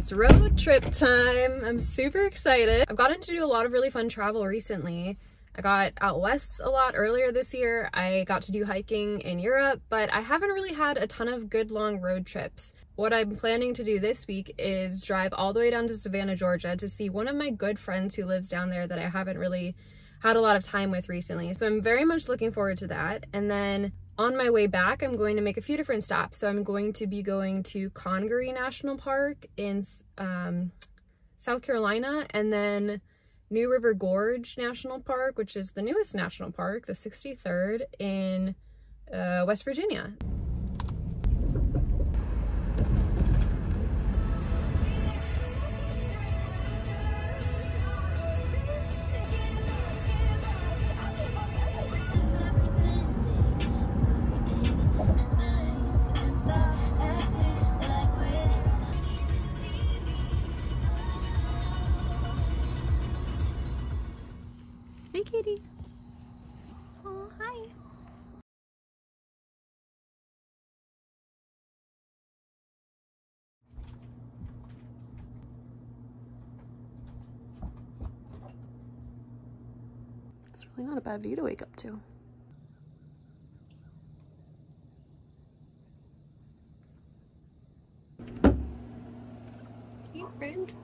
It's road trip time. I'm super excited. I've gotten to do a lot of really fun travel recently. I got out west a lot earlier this year. I got to do hiking in Europe, but I haven't really had a ton of good long road trips. What I'm planning to do this week is drive all the way down to Savannah, Georgia to see one of my good friends who lives down there that I haven't really had a lot of time with recently. So I'm very much looking forward to that. And then on my way back, I'm going to make a few different stops. So I'm going to be going to Congaree National Park in um, South Carolina and then New River Gorge National Park, which is the newest national park, the 63rd in uh, West Virginia. It's really not a bad view to wake up to. Hey, friend.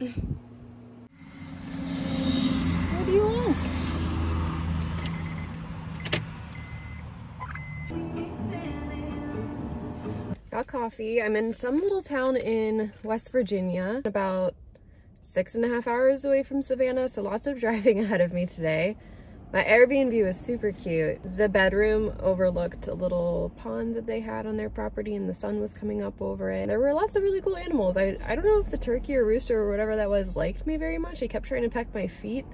Got coffee. I'm in some little town in West Virginia, about six and a half hours away from Savannah, so lots of driving ahead of me today. My Airbnb was super cute. The bedroom overlooked a little pond that they had on their property and the sun was coming up over it. There were lots of really cool animals. I, I don't know if the turkey or rooster or whatever that was liked me very much. He kept trying to peck my feet.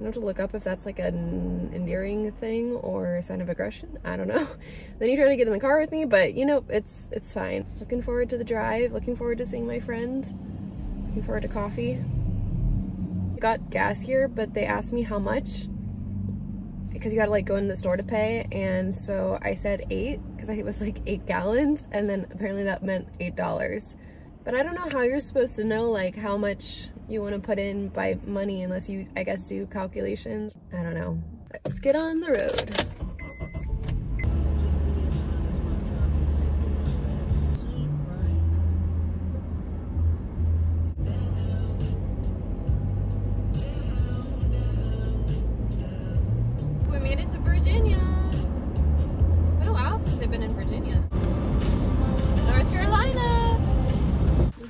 I have to look up if that's like an endearing thing or a sign of aggression. I don't know. then he tried to get in the car with me, but you know, it's it's fine. Looking forward to the drive, looking forward to seeing my friend, looking forward to coffee. I got gas here, but they asked me how much because you gotta like go in the store to pay and so I said eight because it was like eight gallons and then apparently that meant eight dollars but I don't know how you're supposed to know like how much you want to put in by money unless you I guess do calculations? I don't know. Let's get on the road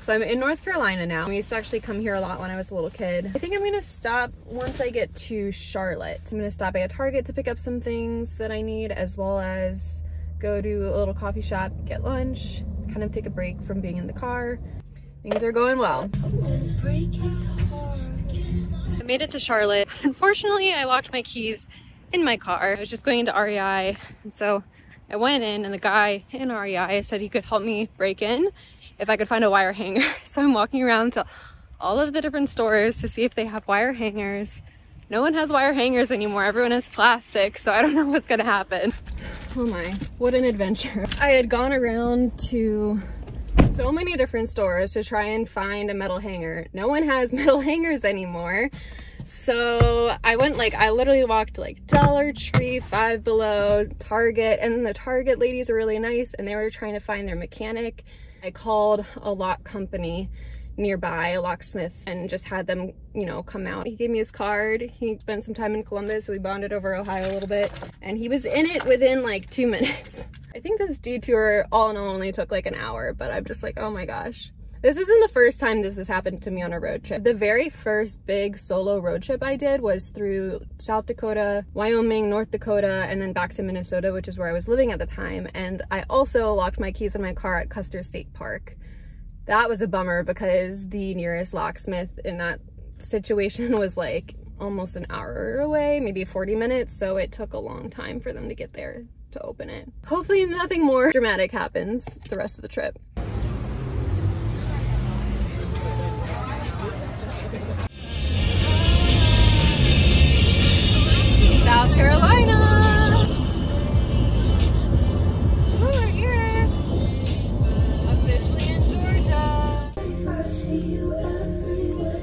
so I'm in North Carolina now. We used to actually come here a lot when I was a little kid. I think I'm gonna stop once I get to Charlotte. I'm gonna stop at a Target to pick up some things that I need as well as go to a little coffee shop, get lunch, kind of take a break from being in the car. Things are going well. I made it to Charlotte. Unfortunately, I locked my keys in my car. I was just going into REI and so I went in and the guy in REI said he could help me break in if I could find a wire hanger. So I'm walking around to all of the different stores to see if they have wire hangers. No one has wire hangers anymore. Everyone has plastic, so I don't know what's gonna happen. Oh my, what an adventure. I had gone around to so many different stores to try and find a metal hanger. No one has metal hangers anymore. So I went like, I literally walked like Dollar Tree, Five Below, Target, and the Target ladies are really nice and they were trying to find their mechanic. I called a lock company nearby, a locksmith, and just had them, you know, come out. He gave me his card. He spent some time in Columbus, so we bonded over Ohio a little bit, and he was in it within like two minutes. I think this detour all in all only took like an hour, but I'm just like, oh my gosh. This isn't the first time this has happened to me on a road trip. The very first big solo road trip I did was through South Dakota, Wyoming, North Dakota, and then back to Minnesota, which is where I was living at the time. And I also locked my keys in my car at Custer State Park. That was a bummer because the nearest locksmith in that situation was like almost an hour away, maybe 40 minutes. So it took a long time for them to get there to open it. Hopefully nothing more dramatic happens the rest of the trip. South Carolina.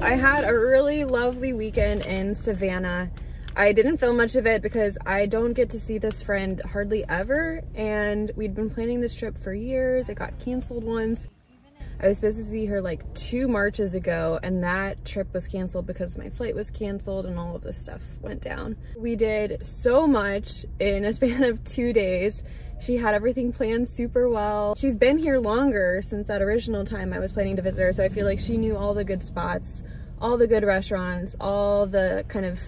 I had a really lovely weekend in Savannah. I didn't film much of it because I don't get to see this friend hardly ever and we'd been planning this trip for years. It got canceled once I was supposed to see her like two Marches ago and that trip was canceled because my flight was canceled and all of this stuff went down. We did so much in a span of two days. She had everything planned super well. She's been here longer since that original time I was planning to visit her, so I feel like she knew all the good spots, all the good restaurants, all the kind of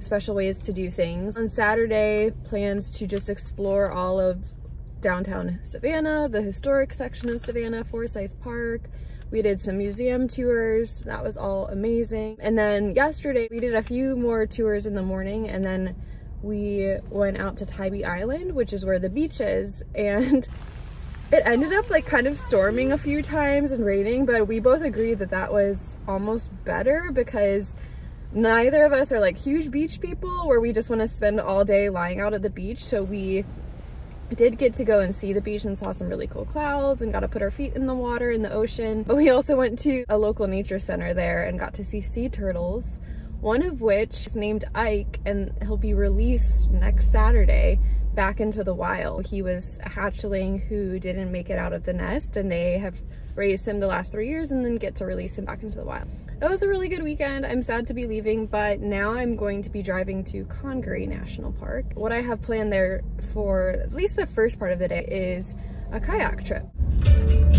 special ways to do things. On Saturday, plans to just explore all of downtown Savannah, the historic section of Savannah, Forsyth Park. We did some museum tours. That was all amazing. And then yesterday we did a few more tours in the morning and then we went out to Tybee Island, which is where the beach is. And it ended up like kind of storming a few times and raining, but we both agreed that that was almost better because neither of us are like huge beach people where we just want to spend all day lying out at the beach. So we did get to go and see the beach and saw some really cool clouds and got to put our feet in the water in the ocean. But we also went to a local nature center there and got to see sea turtles, one of which is named Ike and he'll be released next Saturday back into the wild. He was a hatchling who didn't make it out of the nest and they have raised him the last three years and then get to release him back into the wild. It was a really good weekend. I'm sad to be leaving, but now I'm going to be driving to Congaree National Park. What I have planned there for at least the first part of the day is a kayak trip.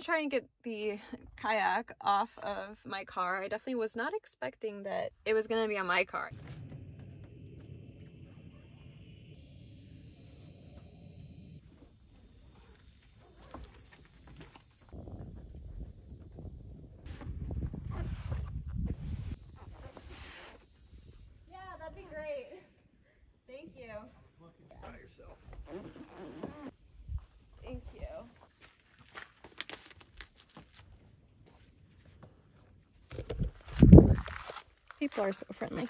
To try and get the kayak off of my car. I definitely was not expecting that it was going to be on my car. People are so friendly.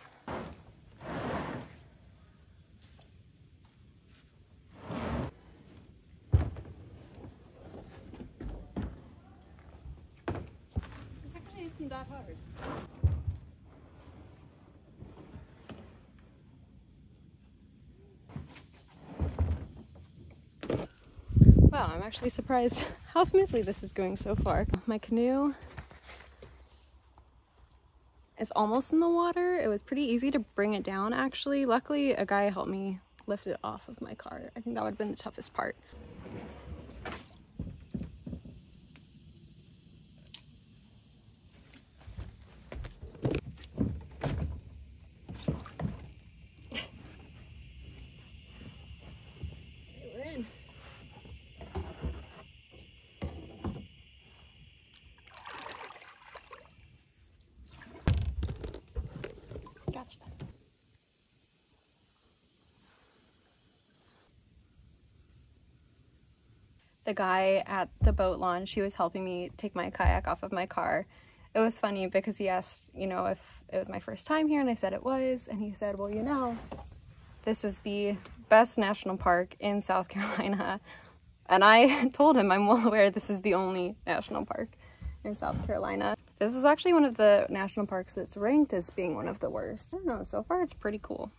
that hard. Wow, I'm actually surprised how smoothly this is going so far. My canoe it's almost in the water. It was pretty easy to bring it down actually. Luckily, a guy helped me lift it off of my car. I think that would have been the toughest part. The guy at the boat launch, he was helping me take my kayak off of my car. It was funny because he asked, you know, if it was my first time here, and I said it was, and he said, well, you know, this is the best national park in South Carolina. And I told him I'm well aware this is the only national park in South Carolina. This is actually one of the national parks that's ranked as being one of the worst. I don't know, so far it's pretty cool.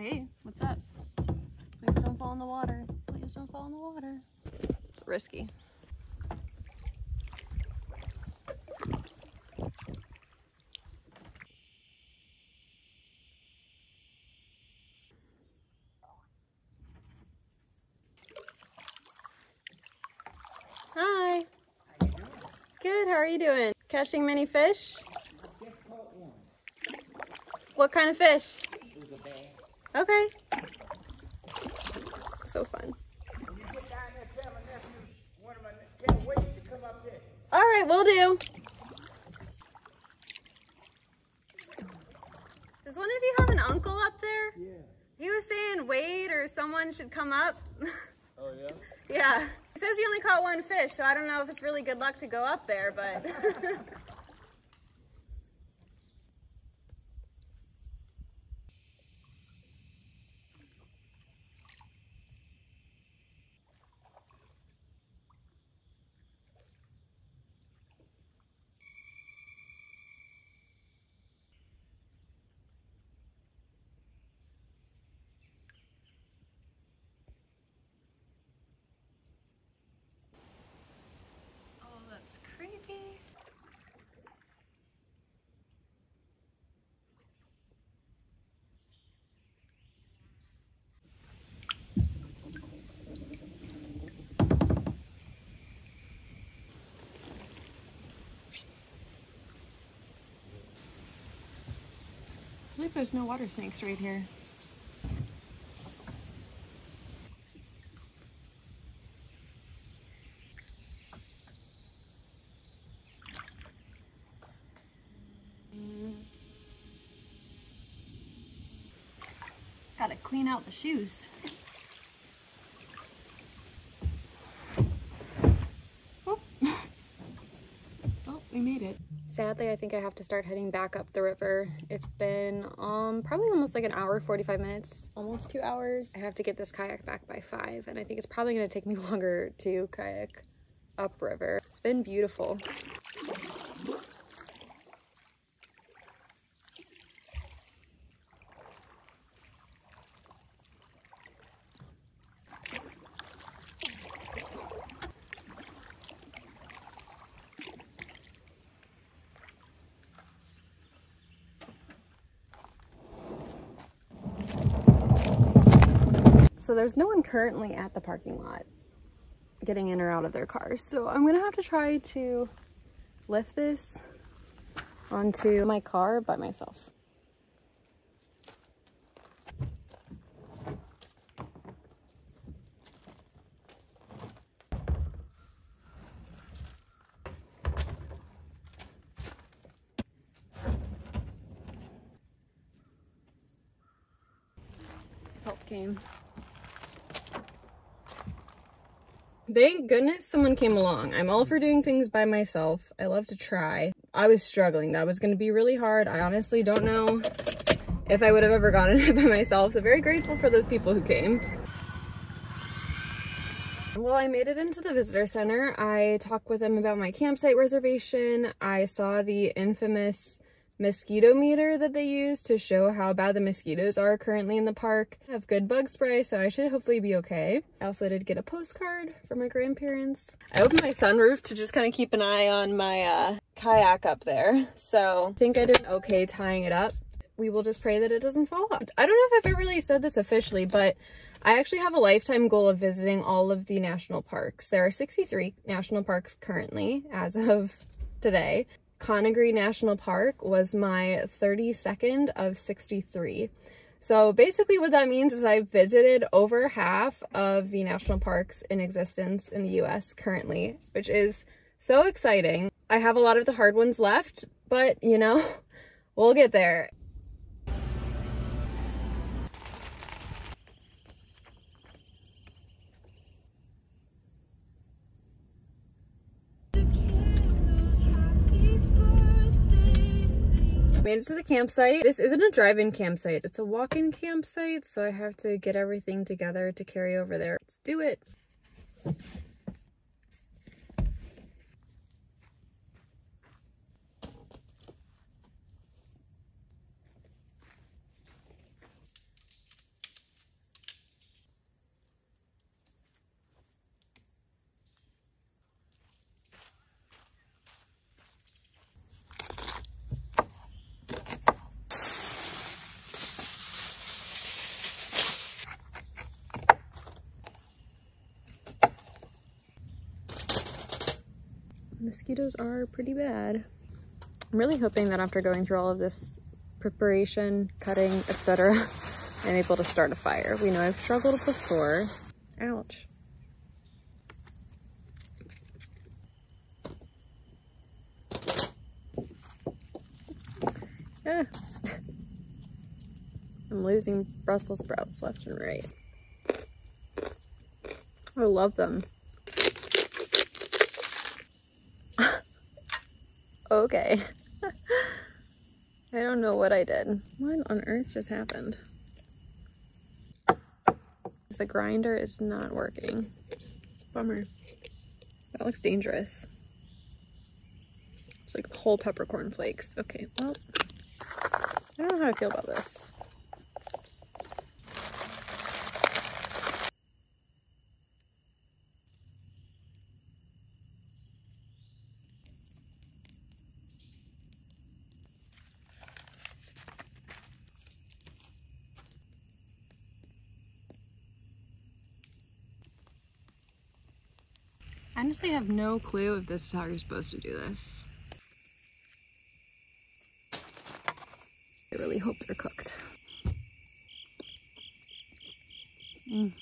Hey, what's up? Please don't fall in the water. Please don't fall in the water. It's risky. Hi. Good, how are you doing? Catching many fish? What kind of fish? Okay. So fun. All right, we'll do. Does one of you have an uncle up there? Yeah. He was saying Wade or someone should come up. Oh yeah? yeah. He says he only caught one fish, so I don't know if it's really good luck to go up there, but. believe there's no water snakes right here. Gotta clean out the shoes. Oh. oh, we made it. Sadly, I think I have to start heading back up the river. It's been um probably almost like an hour, 45 minutes, almost two hours. I have to get this kayak back by five, and I think it's probably gonna take me longer to kayak upriver. It's been beautiful. So there's no one currently at the parking lot getting in or out of their cars. So I'm gonna have to try to lift this onto my car by myself. Help came. Thank goodness someone came along. I'm all for doing things by myself. I love to try. I was struggling. That was going to be really hard. I honestly don't know if I would have ever gotten it by myself. So very grateful for those people who came. Well, I made it into the visitor center. I talked with them about my campsite reservation. I saw the infamous mosquito meter that they use to show how bad the mosquitoes are currently in the park. I have good bug spray, so I should hopefully be okay. I also did get a postcard from my grandparents. I opened my sunroof to just kind of keep an eye on my uh, kayak up there. So I think I did okay tying it up. We will just pray that it doesn't fall off. I don't know if I've ever really said this officially, but I actually have a lifetime goal of visiting all of the national parks. There are 63 national parks currently as of today. Congaree National Park was my 32nd of 63. So basically what that means is I've visited over half of the national parks in existence in the US currently, which is so exciting. I have a lot of the hard ones left, but you know, we'll get there. Made it to the campsite. This isn't a drive-in campsite. It's a walk-in campsite, so I have to get everything together to carry over there. Let's do it. mosquitoes are pretty bad. I'm really hoping that after going through all of this preparation, cutting, etc., I'm able to start a fire. We know I've struggled before. Ouch. Ah. I'm losing Brussels sprouts left and right. I love them. Okay. I don't know what I did. What on earth just happened? The grinder is not working. Bummer. That looks dangerous. It's like whole peppercorn flakes. Okay, well, I don't know how I feel about this. Honestly have no clue if this is how you're supposed to do this. I really hope they're cooked. Mm.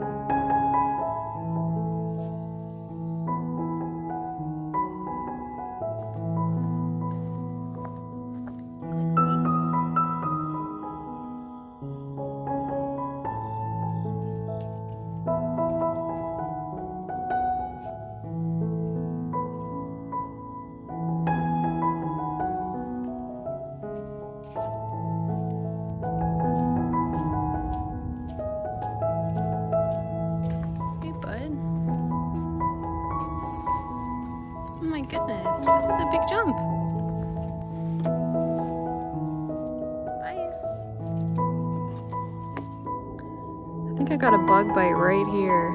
Hey, got a bug bite right here.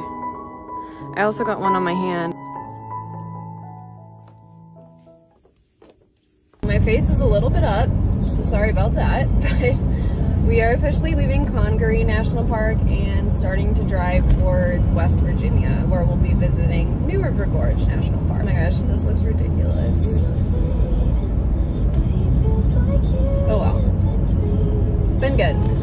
I also got one on my hand. My face is a little bit up, so sorry about that, but we are officially leaving Congaree National Park and starting to drive towards West Virginia, where we'll be visiting New River Gorge National Park. Oh my gosh, this looks ridiculous. Oh well. It's been good.